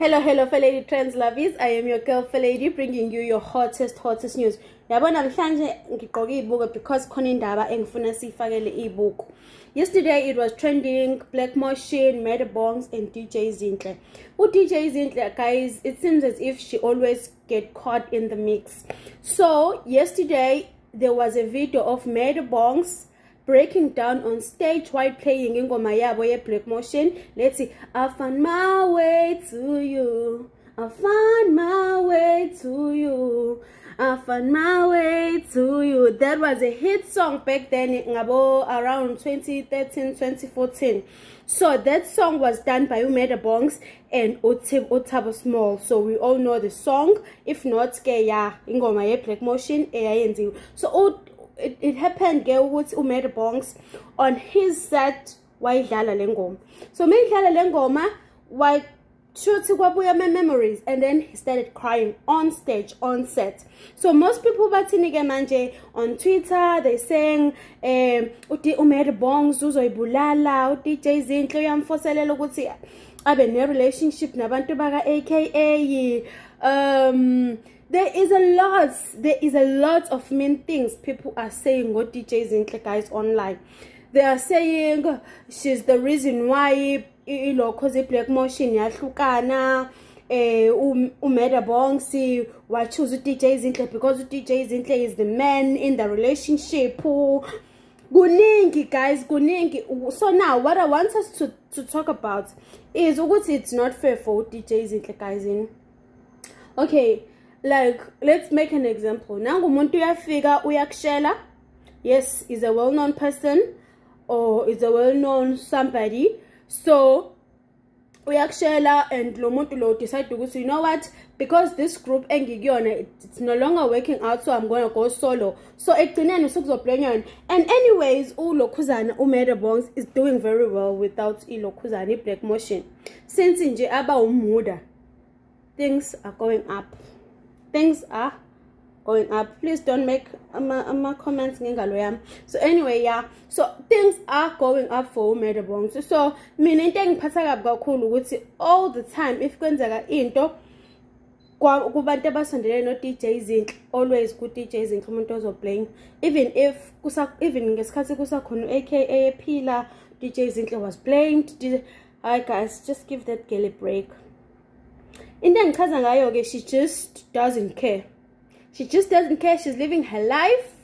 Hello, hello, fellow trends lovies. I am your girl Fairlady bringing you your hottest, hottest news. Because. Yesterday it was trending Black Motion, Murdah Bongz and DJ Zinhle. U DJ Zinhle guys, it seems as if she always get caught in the mix. So, yesterday there was a video of Murdah Bongz breaking down on stage while playing ingoma yabo ye-black motion lethi i found my way to you i found my way to you I found my way to you. That was a hit song back then, around 2013, 2014. So that song was done by Umurdah Bongz and Otib Otabo Smol. So we all know the song. If not, ke ya ingoma ye Black Motion eyayenziwe. So it, it happened ke ukuthi uMurdah Bongz on his set wayidlala le ngoma. So mayidlala le ngoma shuthi kwabuya ama-memories and then he started crying on stage on set. So most people bathini ke manje on twitter they saying um uMurdah Bongz uzoyibulala udj zinhle uyamfoselela ukuthi abe ne-relationship nabantu baka-AKA um there is a lot there is a lot of mean things people are saying what djs and guys online. They are saying she's the reason why you ilokho ze-black motion yahlukana eh umeda bongsi wachoose udj zinhle because udj zinhle is the man in the relationship. Kuningi guys kuningi. So now what i want us to, to talk about is ukuthi it's not fair for udj zinhle guys in okay like let's make an example. Nangu umuntu uyafika uyakushela. Yes is a well-known person or is a well-known somebody. So uyakushela and lo muntu lo decide ukuthi you know what? Because this group engikuyona it's no longer working out so i'm gonna go solo. So ekugcineni sekuzoblenyana and anyways ulokhuzana uMurdah Bongz is doing very well without ilokhuzana i-black motion. Since nje aba umuda things are going up things are going up. Please don't make my comments ngengalo yami. So anyway yeah. So things are going up for umedabongs so mina into engiphatha kabi kakhulu ukuthi all the time if kwenzeka into kubantu abasondelene no-dj zinhle always ku-dj zinhle umuntu ozoblaying even if even ngesikhathi kusakhona u-aka ephila dj zinhle was blamed. Hi guys just give that girl a break. Into engichaza ngayo-ke she just doesn't care. She just doesn't care. She's living her life